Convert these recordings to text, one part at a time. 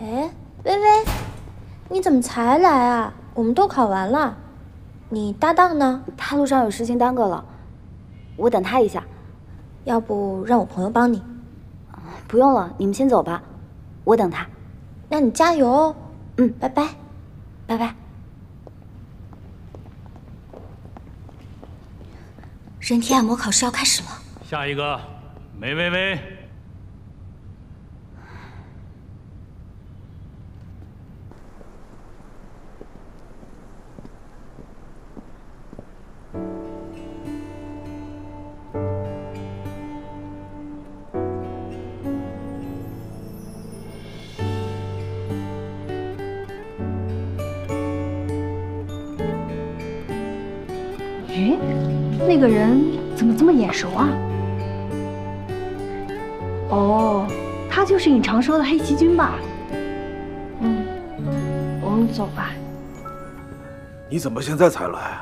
哎，微微，你怎么才来啊？我们都考完了，你搭档呢？他路上有事情耽搁了，我等他一下。要不让我朋友帮你？不用了，你们先走吧，我等他。那你加油哦。嗯，拜拜。拜拜。人体按摩考试要开始了。下一个，梅薇薇。诶，那个人怎么这么眼熟啊？哦，他就是你常说的黑崎君吧？嗯，我们走吧。你怎么现在才来？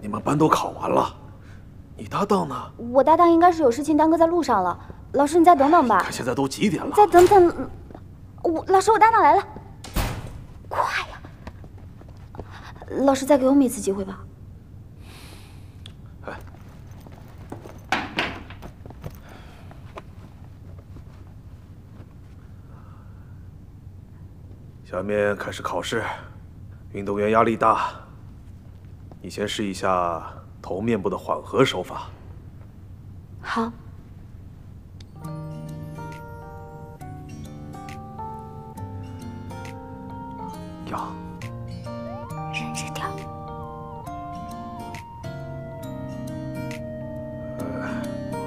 你们班都考完了，你搭档呢？我搭档应该是有事情耽搁在路上了。老师，你再等等吧。看现在都几点了？再等等。我老师，我搭档来了，快呀！老师，再给我们一次机会吧。下面开始考试，运动员压力大，你先试一下头面部的缓和手法。好。要，忍着点。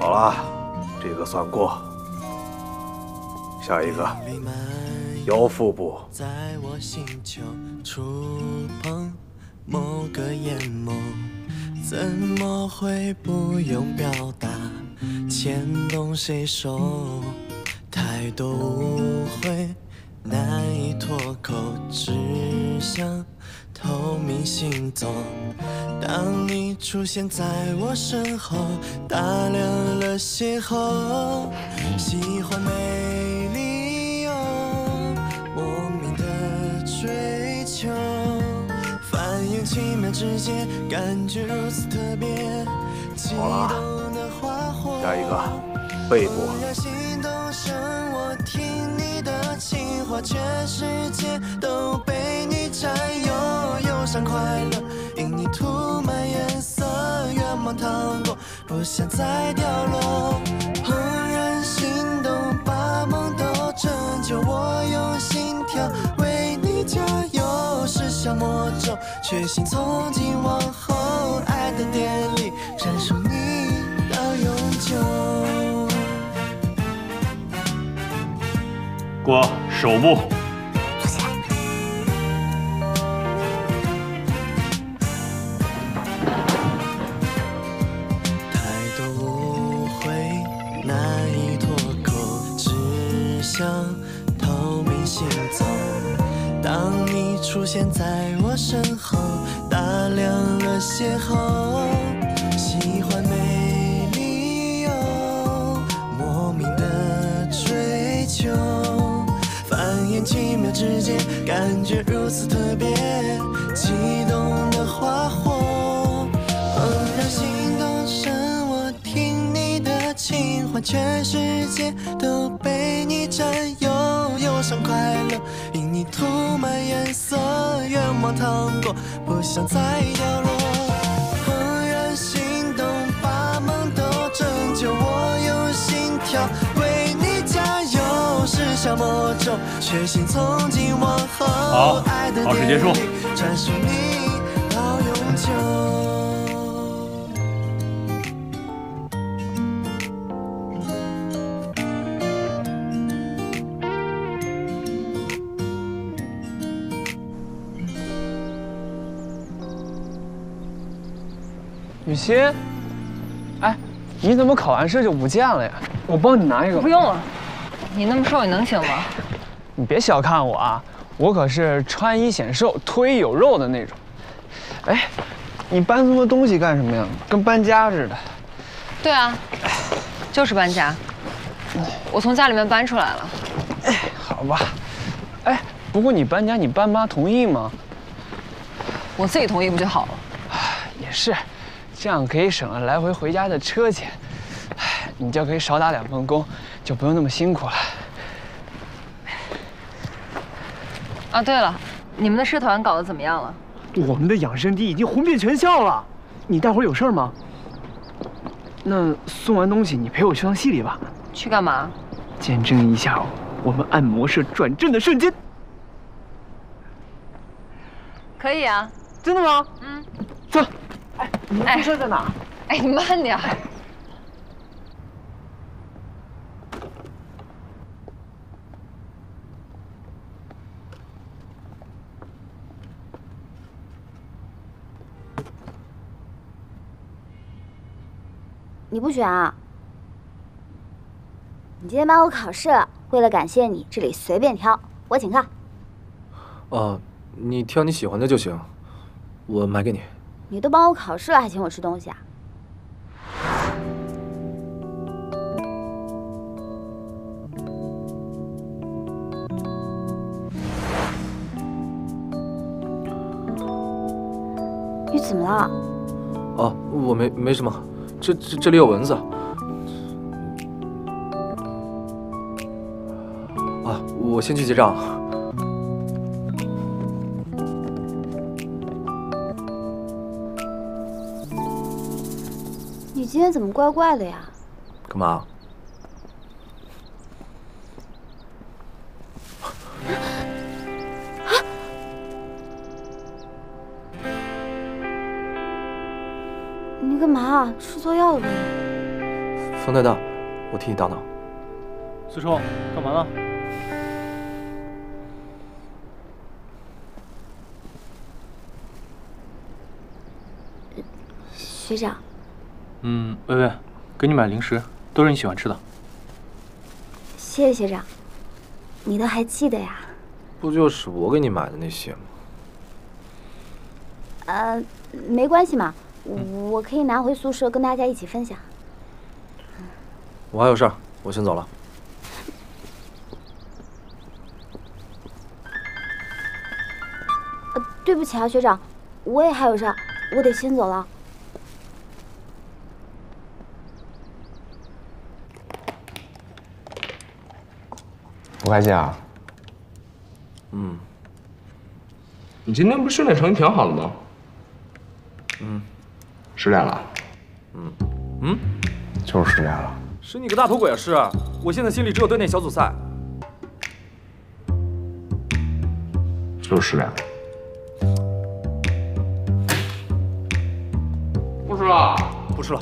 好了，这个算过。下一个，腰腹部。在我星球触碰某个眼眸，怎么会不用表达，牵动谁手？太多误会难以脱口，只想透明行走。当你出现在我身后，打量了邂逅，喜欢没满颜色，愿望糖果不想再掉落，怦然心动，把梦都拯救，我用心跳为你加油，是小魔咒，决心从今往后爱的地里专属你的永久过首富坐下太多误会难以脱口只想透明行走当你出现在我身打量了邂逅，喜欢没理由，莫名的追求，繁衍几秒之间，感觉如此特别，激动的花火，怦然心动声，我听你的情话，全世界都被你占有，忧伤快乐。涂满颜色，愿望糖果不想再掉落，怦然心动，把梦都拯救，我用心跳为你加油，是小魔咒，决心从今往后，好爱的考试结束雨欣，哎，你怎么考完试就不见了呀？我帮你拿一个。不用了，你那么瘦，你能行吗？你别小看我啊，我可是穿衣显瘦、脱衣有肉的那种。哎，你搬这么多东西干什么呀？跟搬家似的。对啊，就是搬家。我从家里面搬出来了。哎好吧。哎，不过你搬家，你爸妈同意吗？我自己同意不就好了？也是，这样可以省了来回回家的车钱。哎，你就可以少打两份工，就不用那么辛苦了。啊，对了，你们的社团搞得怎么样了？我们的养生地已经红遍全校了。你待会儿有事儿吗？那送完东西，你陪我去趟系里吧，去干嘛？见证一下我们按摩社转正的瞬间。可以啊。真的吗？嗯。走。哎，你们宿舍在哪？哎，你慢点。你不选啊？你今天帮我考试了，为了感谢你，这里随便挑，我请客。哦，你挑你喜欢的就行，我买给你。你都帮我考试了，还请我吃东西啊？你怎么了？哦，我没没什么，这这这里有蚊子。啊，我先去结账。今天怎么怪怪的呀？干嘛？啊你干嘛啊？吃错药了吧你？风太大，我替你挡挡。思聪，干嘛呢？学长，嗯，薇薇，给你买零食，都是你喜欢吃的。谢谢学长，你都还记得呀？不就是我给你买的那些吗？呃，没关系嘛，我可以拿回宿舍跟大家一起分享。我还有事儿，我先走了。呃，对不起啊，学长，我也还有事儿，我得先走了。不开心啊？嗯你今天不是训练成绩挺好的吗？嗯失恋了？嗯嗯，就是失恋了。是你个大头鬼啊！是，我现在心里只有对内小组赛。就是失恋了。不吃了？不吃了。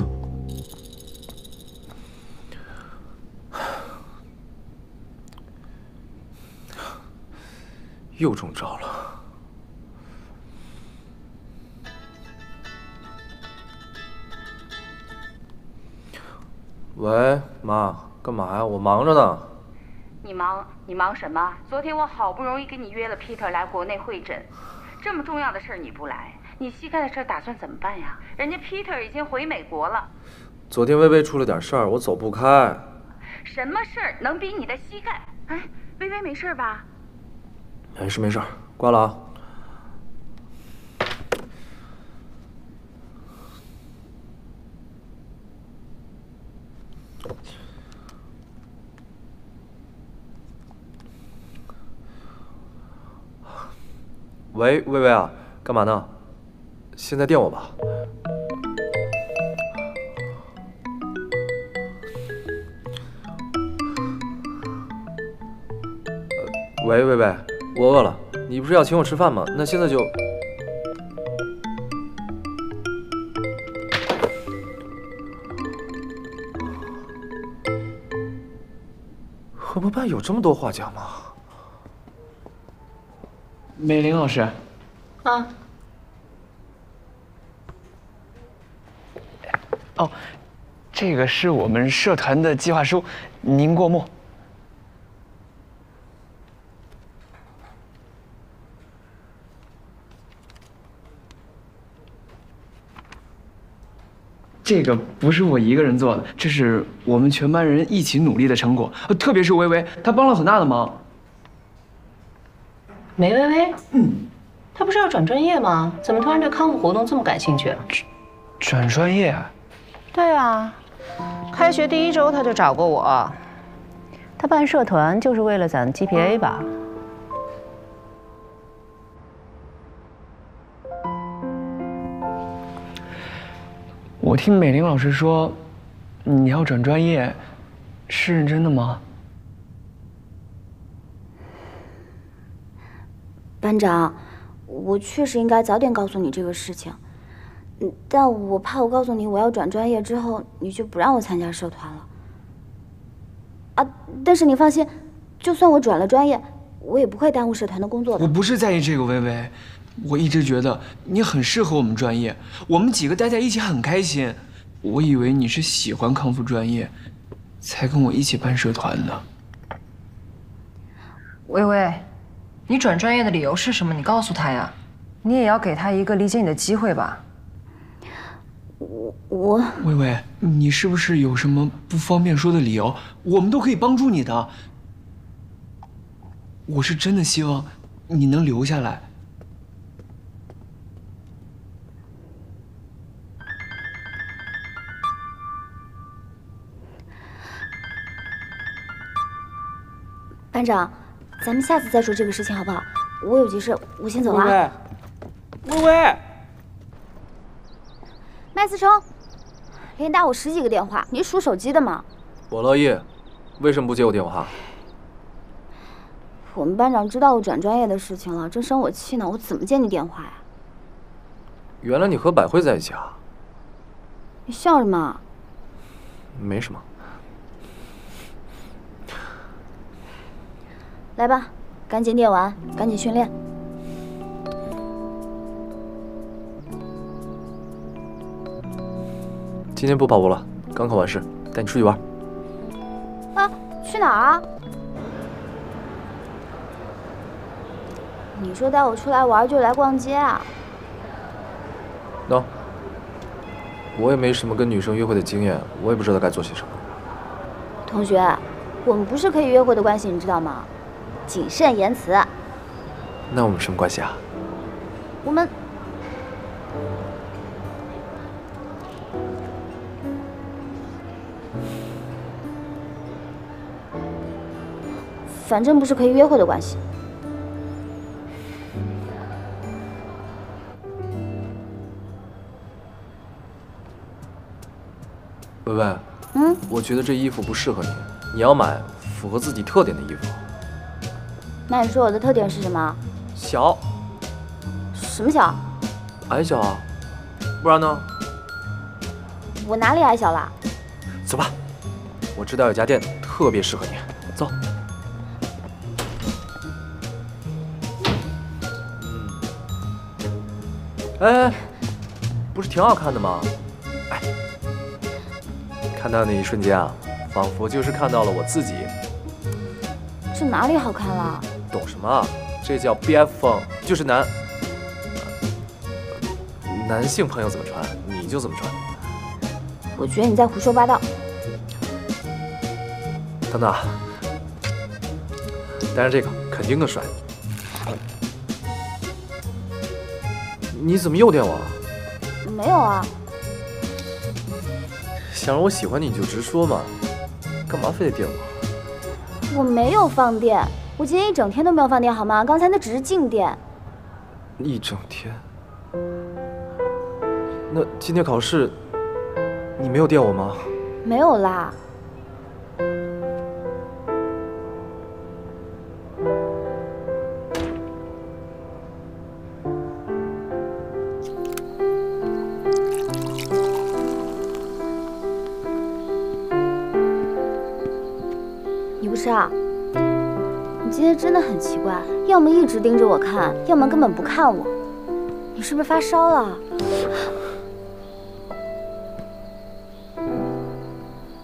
又中招了。喂，妈，干嘛呀？我忙着呢。你忙？你忙什么？昨天我好不容易给你约了 Peter 来国内会诊，这么重要的事儿你不来，你膝盖的事儿打算怎么办呀？人家 Peter 已经回美国了，昨天微微出了点事儿，我走不开。什么事儿能比你的膝盖？哎，微微没事吧？没事没事，挂了啊。喂，微微啊，干嘛呢？现在电我吧。喂，微微，我饿了，你不是要请我吃饭吗？那现在就……合播班有这么多话讲吗？美玲老师，啊，哦，这个是我们社团的计划书，您过目。这个不是我一个人做的，这是我们全班人一起努力的成果。呃特别是微微，她帮了很大的忙。梅微微，嗯，她不是要转专业吗？怎么突然对康复活动这么感兴趣？转专业啊？对啊，开学第一周她就找过我。她办社团就是为了攒 GPA 吧？我听美玲老师说，你要转专业，是认真的吗？班长，我确实应该早点告诉你这个事情，嗯，但我怕我告诉你我要转专业之后，你就不让我参加社团了。啊，但是你放心，就算我转了专业，我也不会耽误社团的工作的。我不是在意这个，微微，我一直觉得你很适合我们专业，我们几个待在一起很开心。我以为你是喜欢康复专业，才跟我一起办社团的。微微，你转专业的理由是什么？你告诉他呀，你也要给他一个理解你的机会吧。我我微微，你是不是有什么不方便说的理由？我们都可以帮助你的。我是真的希望你能留下来。班长，咱们下次再说这个事情好不好？我有急事，我先走了啊。微微，麦思成，连打我十几个电话，你是数手机的吗？我乐意，为什么不接我电话？我们班长知道我转专业的事情了，正生我气呢，我怎么接你电话呀？原来你和百惠在一起啊？你笑什么？没什么。来吧，赶紧练完，赶紧训练。今天不跑步了，刚考完试，带你出去玩。啊，去哪儿啊？你说带我出来玩就来逛街啊？喏、我也没什么跟女生约会的经验，我也不知道该做些什么。同学，我们不是可以约会的关系，你知道吗？谨慎言辞。那我们什么关系啊？我们反正不是可以约会的关系。薇薇，嗯，我觉得这衣服不适合你，你要买符合自己特点的衣服。那你说我的特点是什么？小，什么小？矮小啊，不然呢？我哪里矮小了？走吧，我知道有家店特别适合你，走。嗯，哎，不是挺好看的吗？哎，看到那一瞬间啊，仿佛就是看到了我自己。这哪里好看了？懂什么啊？这叫 BF 风，就是男。男性朋友怎么穿，你就怎么穿。我觉得你在胡说八道。等等，戴上这个肯定更帅。你怎么又电我了？没有啊，想让我喜欢你，你就直说嘛，干嘛非得电我？我没有放电，我今天一整天都没有放电，好吗？刚才那只是静电。一整天。那今天考试，你没有电我吗？没有啦。直盯着我看，要么根本不看我。你是不是发烧了？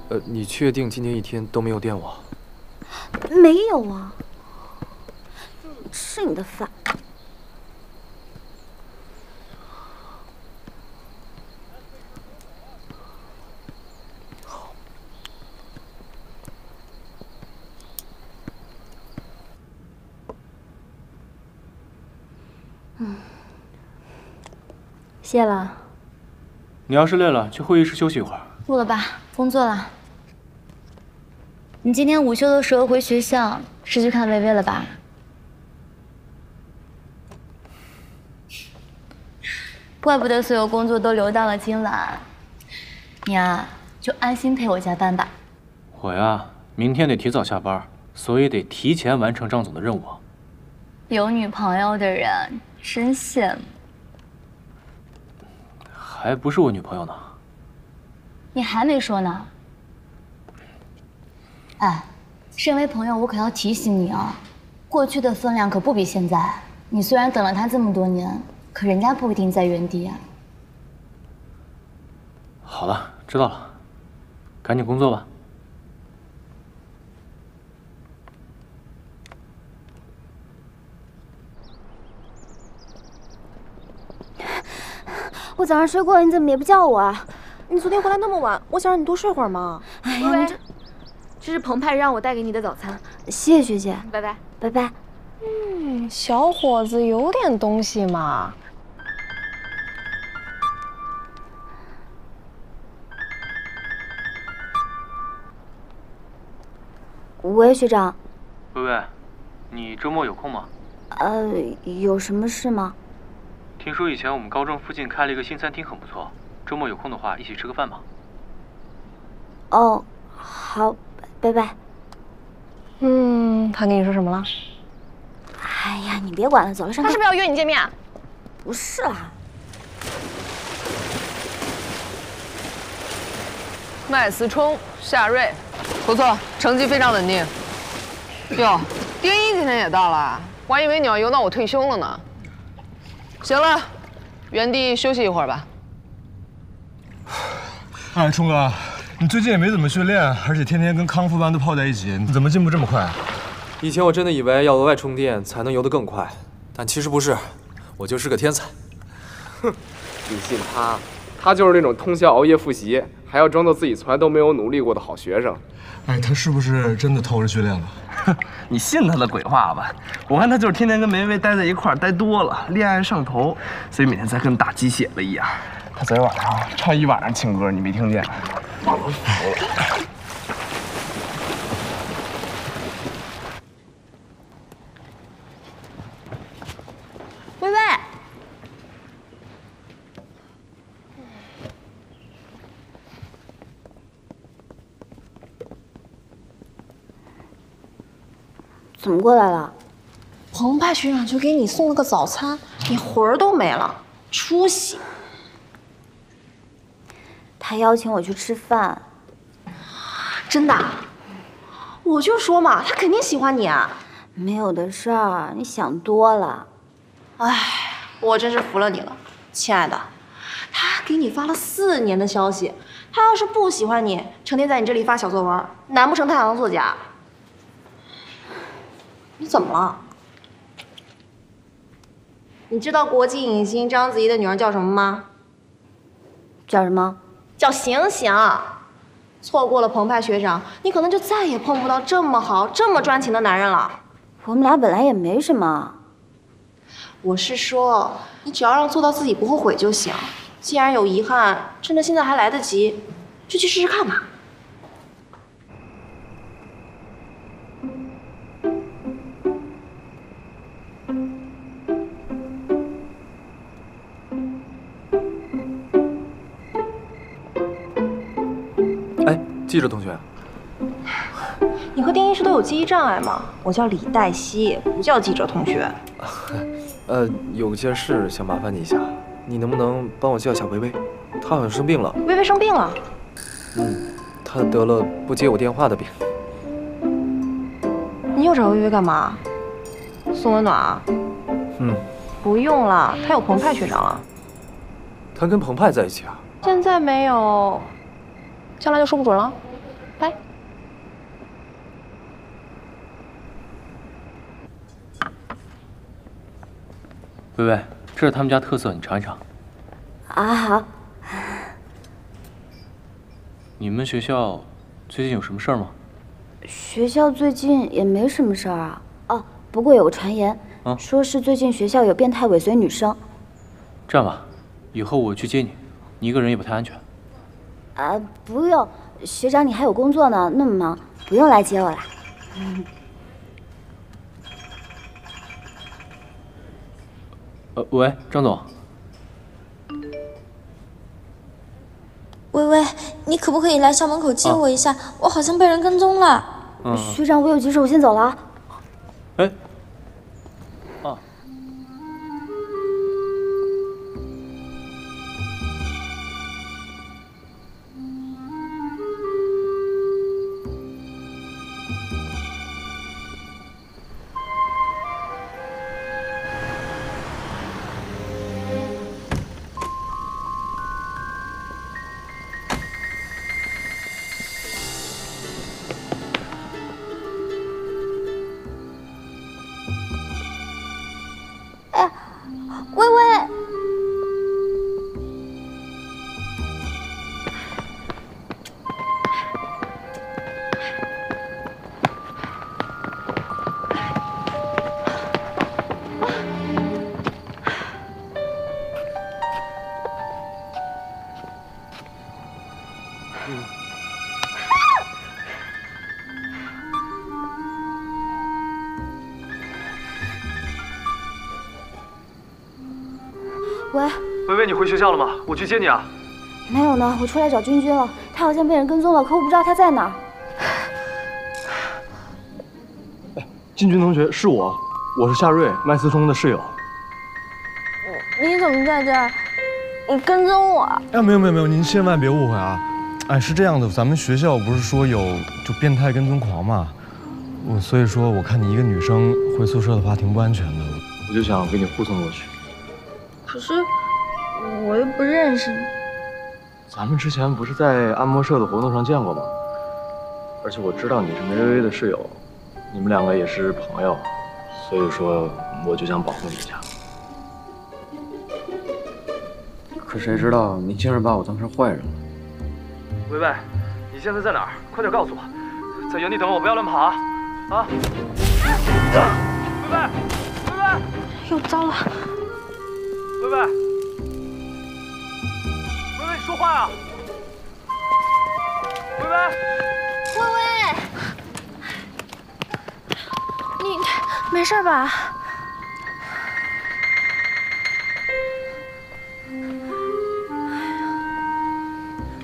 呃，你确定今天一天都没有电我？没有啊。吃你的饭。谢了。你要是累了，去会议室休息一会儿。不了吧，工作了。你今天午休的时候回学校是去看薇薇了吧？怪不得所有工作都留到了今晚。你啊，就安心陪我加班吧。我呀，明天得提早下班，所以得提前完成张总的任务。有女朋友的人真羡慕。还不是我女朋友呢。你还没说呢。哎，身为朋友，我可要提醒你啊，过去的分量可不比现在。你虽然等了他这么多年，可人家不一定在原地啊。好了，知道了，赶紧工作吧。我早上睡过了，你怎么也不叫我啊？你昨天回来那么晚，我想让你多睡会儿嘛。哎呀，你这这是澎湃让我带给你的早餐，谢谢学姐，拜拜。拜拜。嗯，小伙子有点东西嘛。喂，学长，薇薇，你周末有空吗？呃，有什么事吗？听说以前我们高中附近开了一个新餐厅，很不错。周末有空的话，一起吃个饭吧。哦，好，拜拜。嗯，他跟你说什么了？哎呀，你别管了，走了，上课。他是不是要约你见面？不是啦，麦思冲、夏瑞，不错，成绩非常稳定。哟，丁一今天也到了，我还以为你要游到我退休了呢。行了，原地休息一会儿吧。哎，冲哥，你最近也没怎么训练，而且天天跟康复班都泡在一起，你怎么进步这么快？以前我真的以为要额外充电才能游得更快，但其实不是，我就是个天才。哼你信他？他就是那种通宵熬夜复习，还要装作自己从来都没有努力过的好学生。哎，他是不是真的偷着训练了？你信他的鬼话吧？我看他就是天天跟梅梅待在一块儿，待多了，恋爱上头，所以每天才跟打鸡血了一样。他昨天晚上唱一晚上情歌，你没听见？我都服了。薇薇，怎么过来了？澎湃学长就给你送了个早餐，你魂儿都没了，出息！他邀请我去吃饭，真的啊？我就说嘛，他肯定喜欢你啊！没有的事儿，你想多了。哎，我真是服了你了，亲爱的。他给你发了四年的消息，他要是不喜欢你，成天在你这里发小作文，难不成他想当作家？你怎么了？你知道国际影星章子怡的女儿叫什么吗？叫什么？叫醒醒！错过了澎湃学长，你可能就再也碰不到这么好、这么专情的男人了。我们俩本来也没什么。我是说，你只要让做到自己不后悔就行。既然有遗憾，趁着现在还来得及，就去试试看吧。记者同学，你和丁医师都有记忆障碍吗？我叫李黛西，不叫记者同学。呃，有件事想麻烦你一下，你能不能帮我叫一下维维？她好像生病了。薇薇生病了，嗯，她得了不接我电话的病。你又找薇薇干嘛？送温暖啊？嗯，不用了，她有澎湃学长了。她跟澎湃在一起啊？现在没有，将来就说不准了。拜。薇薇，这是他们家特色，你尝一尝。啊好，你们学校最近有什么事儿吗？学校最近也没什么事儿啊。哦，不过有个传言，啊说是最近学校有变态尾随女生。这样吧，以后我去接你，你一个人也不太安全。啊，不用，学长你还有工作呢，那么忙，不用来接我了。呃，喂，张总，微微，你可不可以来校门口接我一下？我好像被人跟踪了。嗯，学长，我有急事，我先走了回学校了吗？我去接你啊。没有呢，我出来找君君了，他好像被人跟踪了，可我不知道他在哪儿。金军同学，是我，我是夏瑞，麦思聪的室友。你怎么在这儿？你跟踪我？哎，没有没有没有，您千万别误会啊！哎，是这样的，咱们学校不是说有就变态跟踪狂嘛，我所以说我看你一个女生回宿舍的话挺不安全的，我就想给你护送过去。可是我又不认识你。咱们之前不是在按摩社的活动上见过吗？而且我知道你是梅薇薇的室友，你们两个也是朋友，所以说我就想保护你一下。可谁知道你竟然把我当成坏人了？薇薇，你现在在哪儿？快点告诉我，在原地等我，不要乱跑啊！啊！薇薇，薇薇，又糟了！维维，维维，说话呀！维维，微微，你没事吧？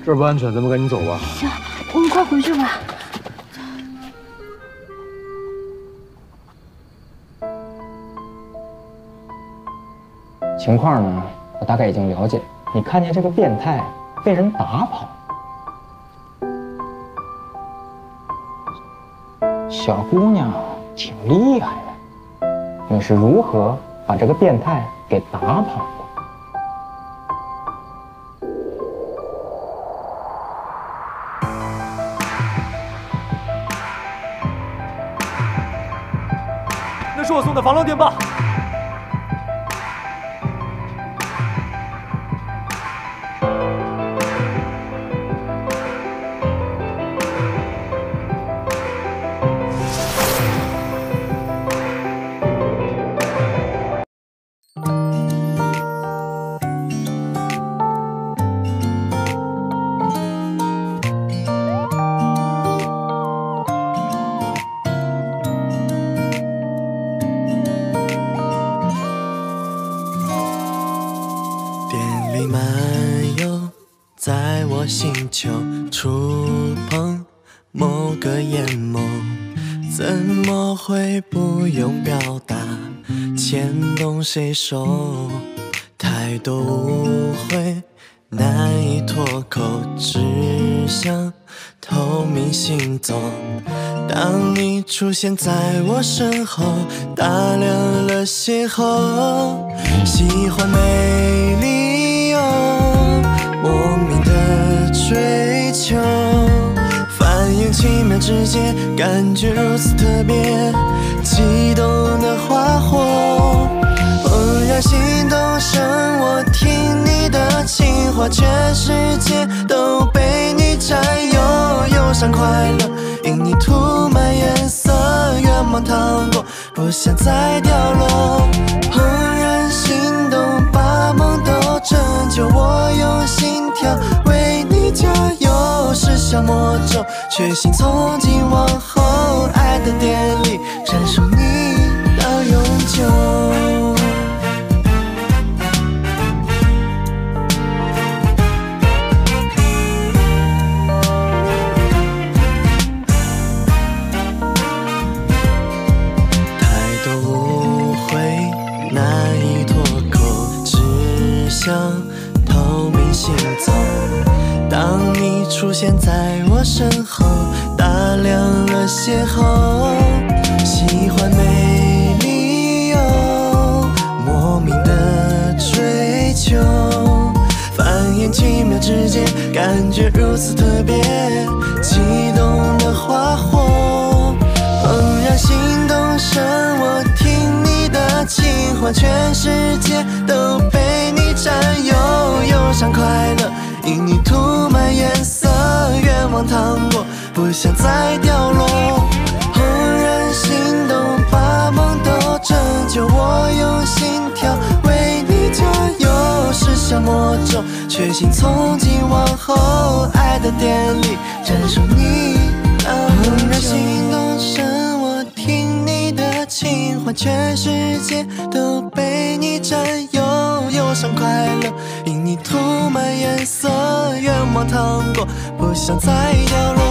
这儿不安全，咱们赶紧走吧。行，我们快回去吧。情况呢，我大概已经了解。你看见这个变态被人打跑，小姑娘挺厉害的。你是如何把这个变态给打跑的？那是我送的防漏电棒。谁手？太多误会难以脱口，只想透明行走。当你出现在我身后，打量了邂逅，喜欢没理由，莫名的追求，反应奇妙直接，感觉如此特别，激动的花火，心动声，我听你的情话，全世界都被你占有，忧伤快乐因你涂满颜色，愿望糖果不想再掉落，怦然心动把梦都拯救，我用心跳为你加油，是小魔咒，决心从今往后，爱的电力闪烁你走。当你出现在我身后，打量了邂逅，喜欢没理由，莫名的追求，繁衍奇妙之间，感觉如此特别，激动的花火。怦然心动声，我听你的情话，全世界都被你占有，忧伤快乐因你涂满颜色，愿望糖果不想再掉落。怦然心动把梦都拯救，我用心跳为你加油，是小魔咒，确信从今往后，爱的电力专属你到永久。心动声，我听你的情话，全世界都被你占有，上快乐，因你涂满颜色。愿望糖果不想再掉落，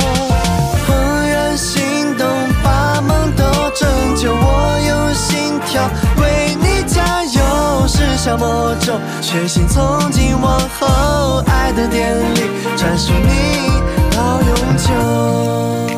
怦然心动，把梦都拯救。我用心跳为你加油，是小魔咒，确信从今往后，爱的电力专属你到永久。